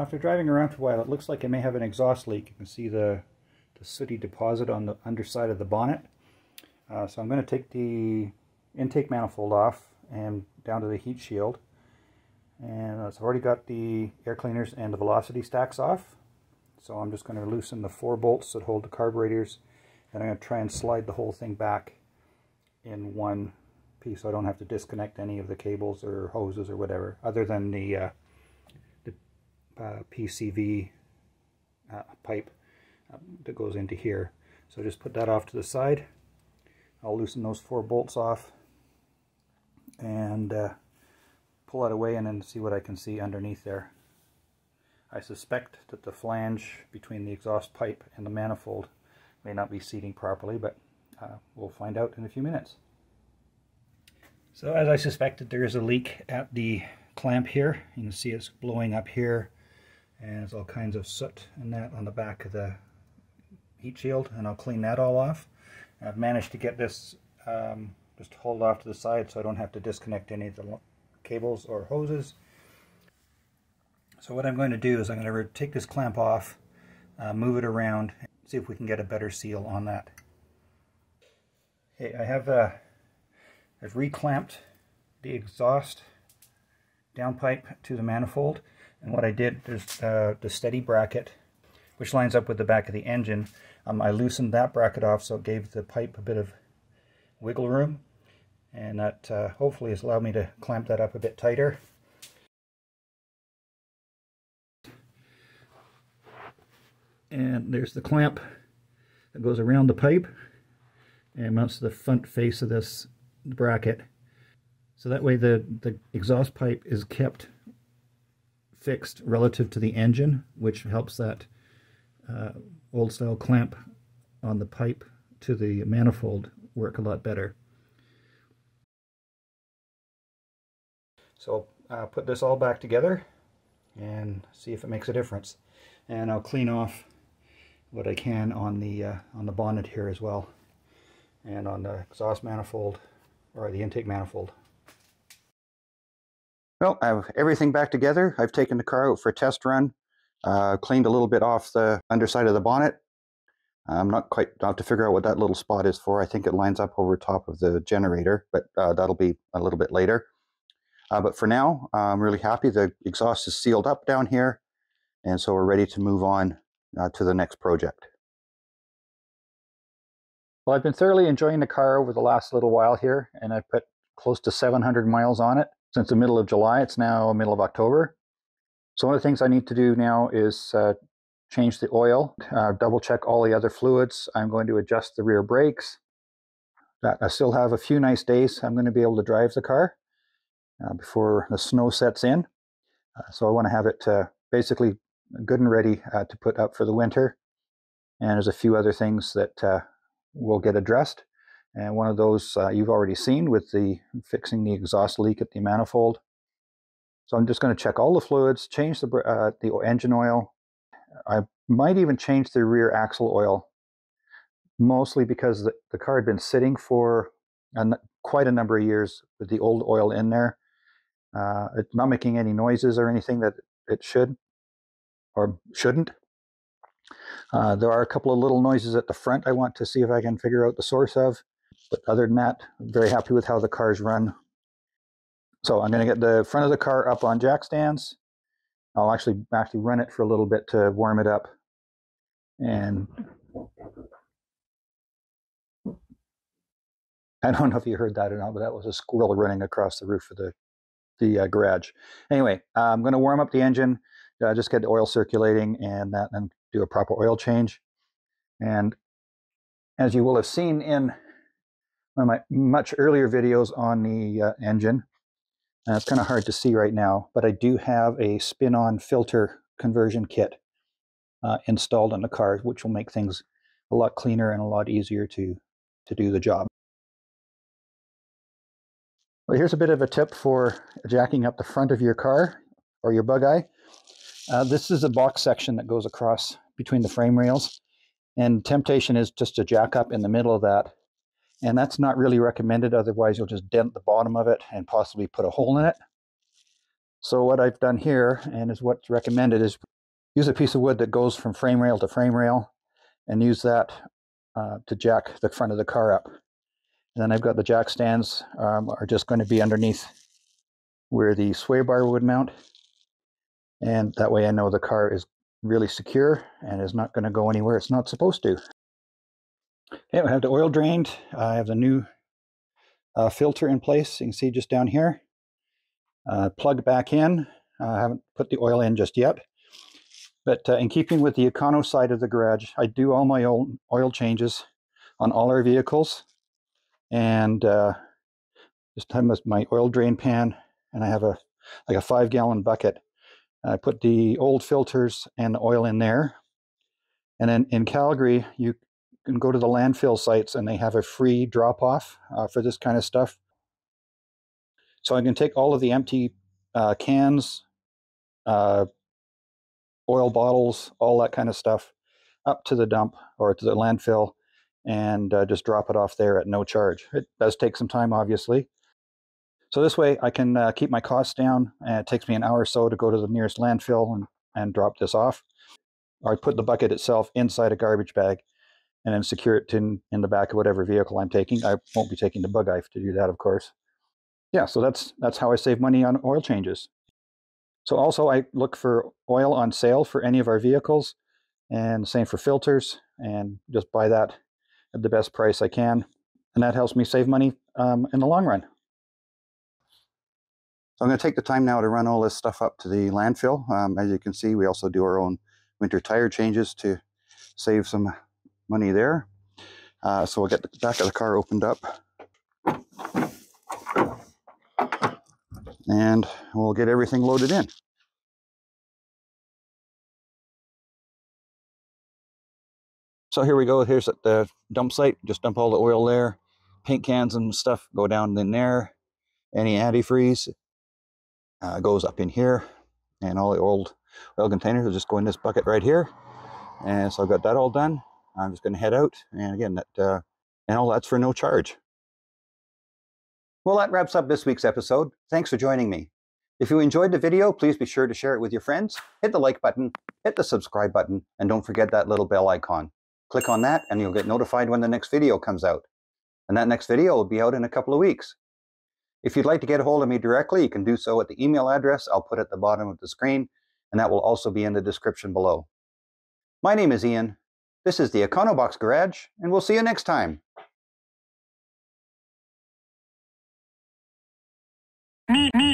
After driving around for a while, it looks like it may have an exhaust leak. You can see the, the sooty deposit on the underside of the bonnet. Uh, so I'm going to take the intake manifold off and down to the heat shield. And I've already got the air cleaners and the velocity stacks off. So I'm just going to loosen the four bolts that hold the carburetors. And I'm going to try and slide the whole thing back in one piece so I don't have to disconnect any of the cables or hoses or whatever, other than the, uh, the uh, PCV uh, pipe um, that goes into here. So just put that off to the side. I'll loosen those four bolts off and uh, pull it away and then see what I can see underneath there. I suspect that the flange between the exhaust pipe and the manifold may not be seating properly, but uh, we'll find out in a few minutes. So as I suspected, there is a leak at the clamp here. You can see it's blowing up here, and there's all kinds of soot and that on the back of the heat shield, and I'll clean that all off. I've managed to get this um, just hold off to the side so I don't have to disconnect any of the cables or hoses. So what I'm going to do is I'm going to take this clamp off, uh, move it around, see if we can get a better seal on that. Okay, I have uh, I've reclamped the exhaust downpipe to the manifold, and what I did is uh, the steady bracket, which lines up with the back of the engine. Um, I loosened that bracket off so it gave the pipe a bit of wiggle room, and that uh, hopefully has allowed me to clamp that up a bit tighter. And there's the clamp that goes around the pipe and mounts to the front face of this bracket. So that way the, the exhaust pipe is kept fixed relative to the engine, which helps that uh, old style clamp on the pipe to the manifold work a lot better. So I'll put this all back together and see if it makes a difference. And I'll clean off what I can on the uh, on the bonnet here as well and on the exhaust manifold or the intake manifold. Well, I have everything back together. I've taken the car out for a test run, uh, cleaned a little bit off the underside of the bonnet. I'm not quite, I'll have to figure out what that little spot is for. I think it lines up over top of the generator, but uh, that'll be a little bit later. Uh, but for now, I'm really happy. The exhaust is sealed up down here, and so we're ready to move on uh, to the next project. Well, I've been thoroughly enjoying the car over the last little while here, and I've put close to 700 miles on it since the middle of July. It's now middle of October. So one of the things I need to do now is uh, change the oil, uh, double check all the other fluids. I'm going to adjust the rear brakes. I still have a few nice days. I'm going to be able to drive the car uh, before the snow sets in. Uh, so I want to have it uh, basically good and ready uh, to put up for the winter. And there's a few other things that will get addressed. And one of those uh, you've already seen with the fixing the exhaust leak at the manifold. So I'm just going to check all the fluids, change the, uh, the engine oil. I might even change the rear axle oil, mostly because the, the car had been sitting for quite a number of years with the old oil in there. Uh, it's not making any noises or anything that it should or shouldn't. Uh, there are a couple of little noises at the front I want to see if I can figure out the source of. But other than that, I'm very happy with how the cars run. So I'm going to get the front of the car up on jack stands. I'll actually actually run it for a little bit to warm it up. And I don't know if you heard that or not, but that was a squirrel running across the roof of the the uh, garage. Anyway, I'm going to warm up the engine, uh, just get the oil circulating, and that, and do a proper oil change. And as you will have seen in one of my much earlier videos on the uh, engine, and it's kind of hard to see right now, but I do have a spin-on filter conversion kit uh, installed on the car, which will make things a lot cleaner and a lot easier to, to do the job. Well, here's a bit of a tip for jacking up the front of your car or your bug eye. Uh, this is a box section that goes across between the frame rails. And temptation is just to jack up in the middle of that. And that's not really recommended, otherwise you'll just dent the bottom of it and possibly put a hole in it. So what I've done here, and is what's recommended, is use a piece of wood that goes from frame rail to frame rail, and use that uh, to jack the front of the car up. And then I've got the jack stands um, are just going to be underneath where the sway bar would mount. And that way I know the car is really secure and is not going to go anywhere it's not supposed to. Okay, I have the oil drained. I have the new uh, filter in place. You can see just down here. Uh, plug back in. I haven't put the oil in just yet. But uh, in keeping with the econo side of the garage, I do all my own oil changes on all our vehicles. And uh, this time with my oil drain pan, and I have a like a five gallon bucket. I put the old filters and the oil in there. And then in Calgary, you can go to the landfill sites and they have a free drop off uh, for this kind of stuff. So I can take all of the empty uh, cans, uh, oil bottles, all that kind of stuff up to the dump or to the landfill and uh, just drop it off there at no charge. It does take some time, obviously. So this way I can uh, keep my costs down and it takes me an hour or so to go to the nearest landfill and, and drop this off. Or I put the bucket itself inside a garbage bag and then secure it in, in the back of whatever vehicle I'm taking. I won't be taking the bug eye to do that, of course. Yeah, so that's that's how I save money on oil changes. So also I look for oil on sale for any of our vehicles and same for filters and just buy that at the best price I can. And that helps me save money um, in the long run. So I'm going to take the time now to run all this stuff up to the landfill. Um, as you can see, we also do our own winter tire changes to save some money there. Uh, so we'll get the back of the car opened up. And we'll get everything loaded in. So here we go. Here's at the dump site. Just dump all the oil there. Paint cans and stuff go down in there. Any antifreeze uh, goes up in here. And all the old oil containers will just go in this bucket right here. And so I've got that all done. I'm just going to head out. And again, that uh, and all that's for no charge. Well, that wraps up this week's episode. Thanks for joining me. If you enjoyed the video, please be sure to share it with your friends. Hit the like button, hit the subscribe button, and don't forget that little bell icon. Click on that and you'll get notified when the next video comes out. And that next video will be out in a couple of weeks. If you'd like to get a hold of me directly, you can do so at the email address I'll put at the bottom of the screen, and that will also be in the description below. My name is Ian. This is the Econobox Garage, and we'll see you next time. Me, me.